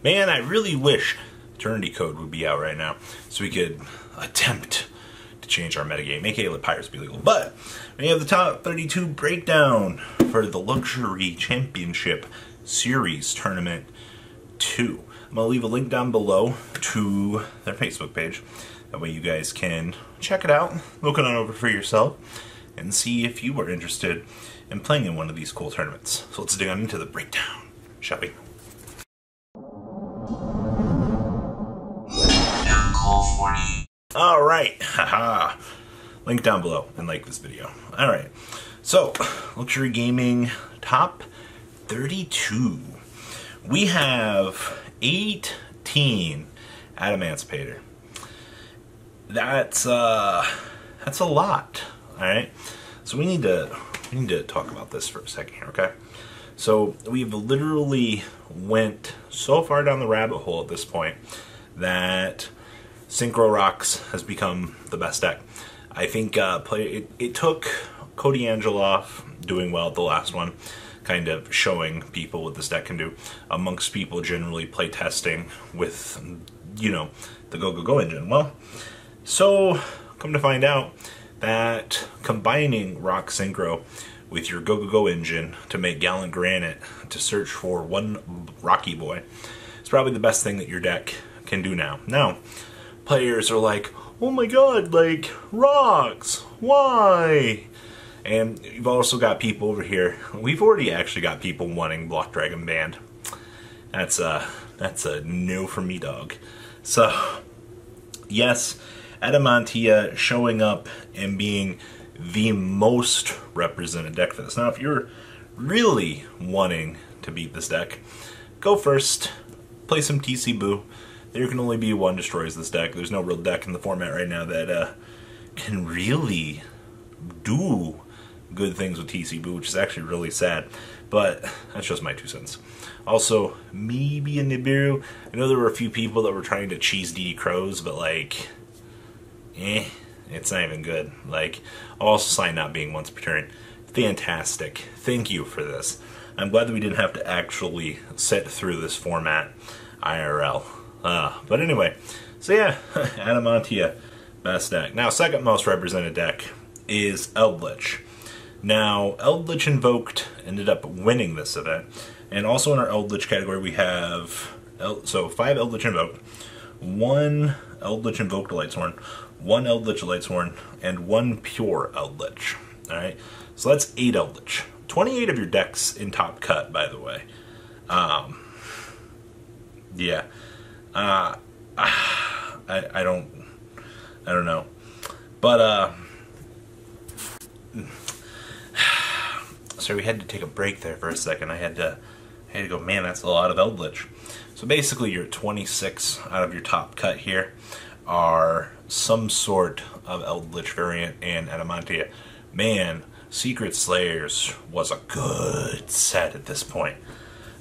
Man, I really wish Eternity Code would be out right now so we could attempt to change our metagame, make let Pirates be legal. But we have the top 32 breakdown for the Luxury Championship Series Tournament 2. I'm going to leave a link down below to their Facebook page. That way you guys can check it out, look it on over for yourself, and see if you are interested in playing in one of these cool tournaments. So let's dig on into the breakdown, shall we? All right, haha. Link down below and like this video. All right, so luxury gaming top 32. We have 18 Adamancipator. That's uh, that's a lot. All right, so we need to we need to talk about this for a second here, okay? So we've literally went so far down the rabbit hole at this point that Synchro Rocks has become the best deck. I think uh, play it, it took Cody Angeloff doing well at the last one, kind of showing people what this deck can do amongst people generally play testing with, you know, the Go Go Go engine. Well, so come to find out that combining Rock Synchro with your Go Go Go engine to make Gallant Granite to search for one Rocky Boy is probably the best thing that your deck can do now. Now, players are like, oh my god, like, rocks, why? And you've also got people over here, we've already actually got people wanting Block Dragon Band. That's a, that's a no for me, dog. So, yes, Adamantia showing up and being the most represented deck for this. Now, if you're really wanting to beat this deck, go first, play some TC Boo, there can only be one destroys this deck. There's no real deck in the format right now that uh, can really do good things with TC Boo, which is actually really sad. But that's just my two cents. Also, maybe a Nibiru. I know there were a few people that were trying to cheese DD Crows, but like, eh, it's not even good. Like, also sign not being once per turn. Fantastic. Thank you for this. I'm glad that we didn't have to actually sit through this format IRL. Uh, but anyway, so yeah, Adamantia, best deck. Now, second most represented deck is Eldlich. Now, Eldlich Invoked ended up winning this event. And also in our Eldlich category, we have so five Eldlich Invoked, one Eldlich Invoked Lightsworn, one Eldlich Lightsworn, and one pure Eldlich. Alright, so that's eight Eldlich. 28 of your decks in top cut, by the way. Um, yeah. Uh, I, I don't, I don't know. But, uh, sorry, we had to take a break there for a second. I had to, I had to go, man, that's a lot of Eldlich. So basically, your 26 out of your top cut here are some sort of Eldlich variant and Adamantia. Man, Secret Slayers was a good set at this point.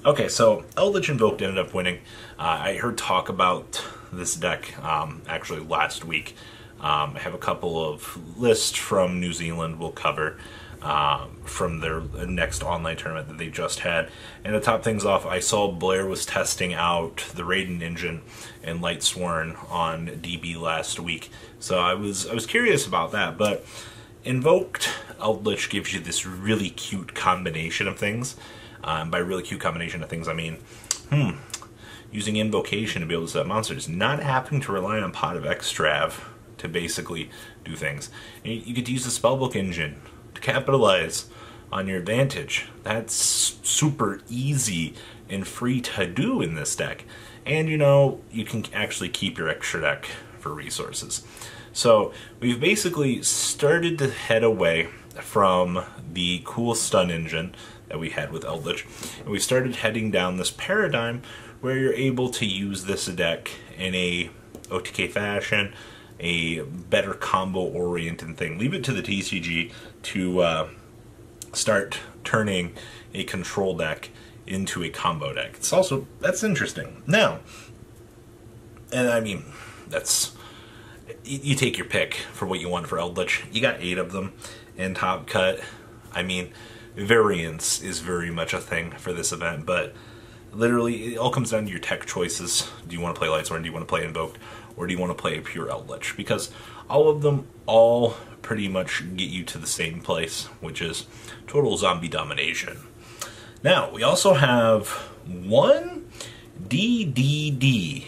Okay, so Eldlich Invoked ended up winning. Uh, I heard talk about this deck um, actually last week. Um, I have a couple of lists from New Zealand we'll cover um, from their next online tournament that they just had. And to top things off, I saw Blair was testing out the Raiden engine and Lightsworn on DB last week. So I was I was curious about that, but Invoked Eldlich gives you this really cute combination of things. Um, by a really cute combination of things, I mean, hmm, using invocation to be able to set monsters, not having to rely on Pot of Extrav to basically do things. You, you get to use the spellbook engine to capitalize on your advantage. That's super easy and free to do in this deck. And you know, you can actually keep your extra deck for resources. So we've basically started to head away from the cool stun engine that we had with Eldlich. And we started heading down this paradigm where you're able to use this deck in a OTK fashion, a better combo oriented thing. Leave it to the TCG to uh, start turning a control deck into a combo deck. It's also that's interesting. Now, and I mean that's you take your pick for what you want for Eldlich. You got eight of them in Top Cut. I mean, variance is very much a thing for this event, but Literally, it all comes down to your tech choices. Do you want to play Lightsworn? Do you want to play Invoked? Or do you want to play a pure Eldlich? Because all of them all pretty much get you to the same place, which is total zombie domination. Now, we also have one DDD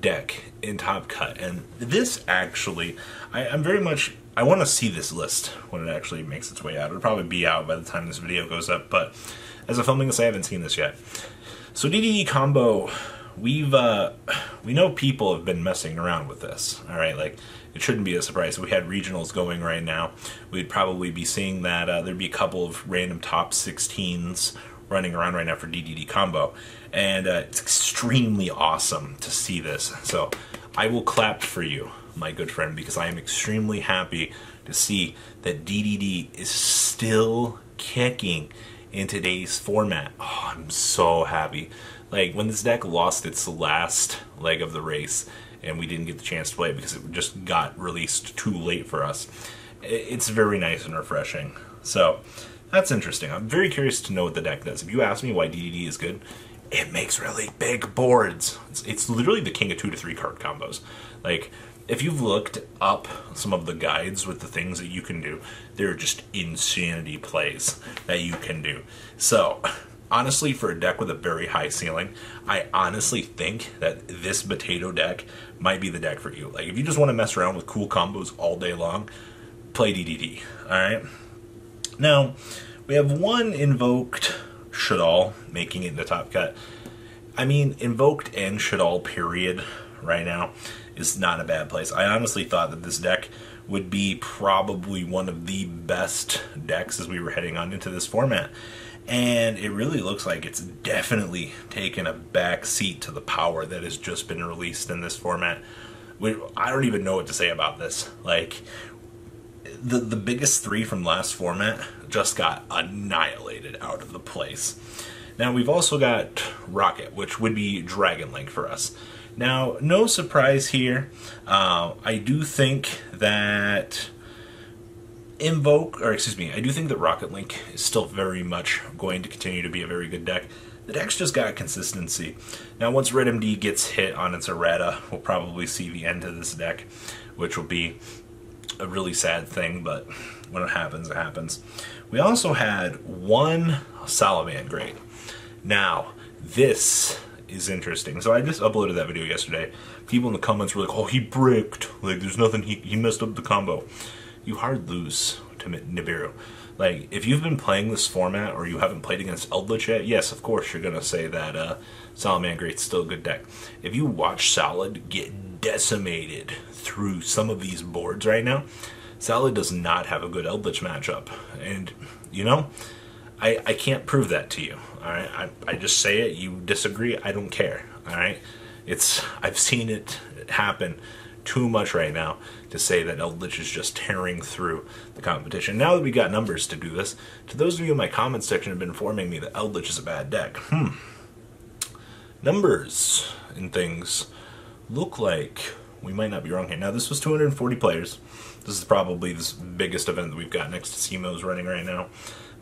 deck in Top Cut, and this actually, I, am very much, I want to see this list when it actually makes its way out. It'll probably be out by the time this video goes up, but as I'm filming this, I haven't seen this yet. So DDD combo, we've, uh, we know people have been messing around with this, all right, like, it shouldn't be a surprise. If we had regionals going right now, we'd probably be seeing that uh, there'd be a couple of random top 16s running around right now for DDD combo. And uh, it's extremely awesome to see this. So I will clap for you, my good friend, because I am extremely happy to see that DDD is still kicking in today's format. Oh, I'm so happy. Like, when this deck lost its last leg of the race, and we didn't get the chance to play it because it just got released too late for us, it's very nice and refreshing. So, that's interesting. I'm very curious to know what the deck does. If you ask me why DDD is good, it makes really big boards. It's, it's literally the king of two to three card combos. Like, if you've looked up some of the guides with the things that you can do, they're just insanity plays that you can do. So, honestly, for a deck with a very high ceiling, I honestly think that this potato deck might be the deck for you. Like, if you just want to mess around with cool combos all day long, play DDD. All right. Now, we have one invoked Shaddoll making it in the top cut. I mean, invoked and Shaddoll, period, right now, is not a bad place. I honestly thought that this deck would be probably one of the best decks as we were heading on into this format. And it really looks like it's definitely taken a back seat to the power that has just been released in this format. I don't even know what to say about this. Like, the the biggest three from last format just got annihilated out of the place. Now we've also got Rokket, which would be Dragon Link for us. Now, no surprise here. Uh, I do think that Invoke, or excuse me, I do think that Rokket Link is still very much going to continue to be a very good deck. The deck's just got consistency. Now, once Red MD gets hit on its errata, we'll probably see the end of this deck, which will be a really sad thing, but when it happens, it happens. We also had one Salamangreat. Now, this is interesting. So I just uploaded that video yesterday. People in the comments were like, oh, he bricked. Like, there's nothing, he, he messed up the combo. You hard lose to Nibiru. Like, if you've been playing this format or you haven't played against Eldlich yet, yes, of course, you're going to say that uh, Salamangreat's still a good deck. If you watch Salad get decimated through some of these boards right now, Salad does not have a good Eldlich matchup. And, you know, I, I can't prove that to you. All right, I, I just say it. You disagree, I don't care. All right, it's I've seen it happen too much right now to say that Eldlich is just tearing through the competition. Now that we got numbers to do this, to those of you in my comment section have been informing me that Eldlich is a bad deck. Hmm. Numbers and things look like we might not be wrong here. Now, this was 240 players. This is probably the biggest event that we've got next to CMOs running right now.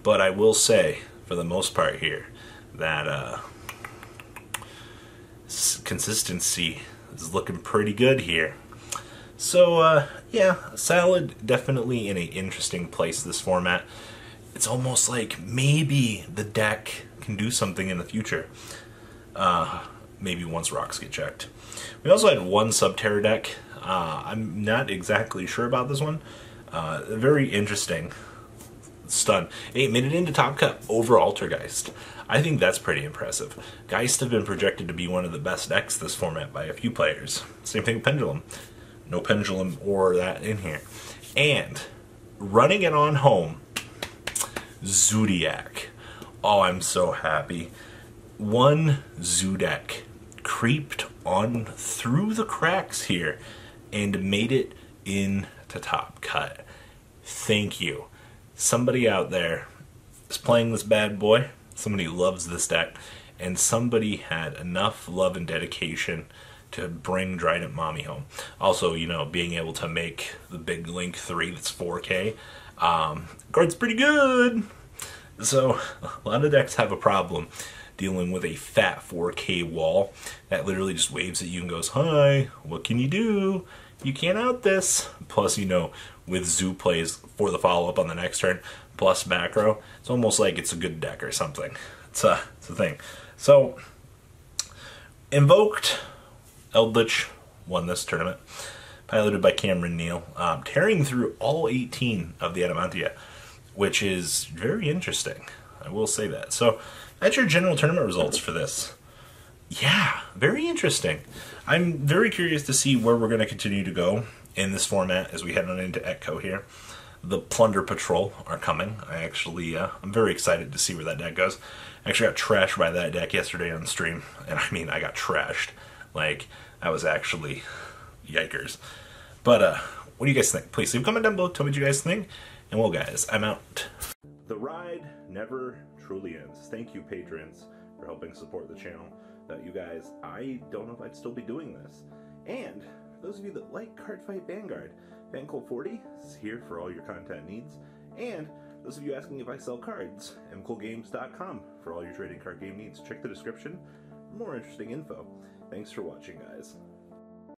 But I will say, for the most part here, that uh, consistency is looking pretty good here. So, uh, yeah, Salad definitely in an interesting place this format. It's almost like maybe the deck can do something in the future. Uh, maybe once rocks get checked. We also had one Subterror deck. Uh, I'm not exactly sure about this one. Uh, very interesting. Stun. Hey, made it into Top Cut over Altergeist. I think that's pretty impressive. Geist have been projected to be one of the best decks this format by a few players. Same thing with Pendulum. No Pendulum or that in here. And running it on home, Zodiac. Oh, I'm so happy. One Zoodiac creeped on through the cracks here and made it into top cut. Thank you. Somebody out there is playing this bad boy, somebody loves this deck, and somebody had enough love and dedication to bring Drident Mommy home. Also, you know, being able to make the big Link 3 that's 4K, um, guard's pretty good. So, a lot of decks have a problem dealing with a fat 4K wall that literally just waves at you and goes, Hi, what can you do? You can't out this. Plus, you know, with Zoo plays for the follow up on the next turn, plus macro, it's almost like it's a good deck or something. It's a, it's a thing. So, Invoked, Eldlich won this tournament, piloted by Cameron Neal, um, tearing through all 18 of the Adamantia, which is very interesting. I will say that. So, that's your general tournament results for this. Yeah, very interesting. I'm very curious to see where we're going to continue to go in this format as we head on into Echo here. The Plunder Patrol are coming. I actually, uh, I'm very excited to see where that deck goes. I actually got trashed by that deck yesterday on stream, and I mean, I got trashed. Like, I was actually yikers. But, uh, what do you guys think? Please leave a comment down below, tell me what you guys think, and well, guys, I'm out. The ride never truly ends. Thank you, patrons, for helping support the channel. Without you guys, I don't know if I'd still be doing this. And for those of you that like Cardfight Vanguard, FanCool40 is here for all your content needs. And those of you asking if I sell cards, mkohlgames.com for all your trading card game needs. Check the description for more interesting info. Thanks for watching, guys.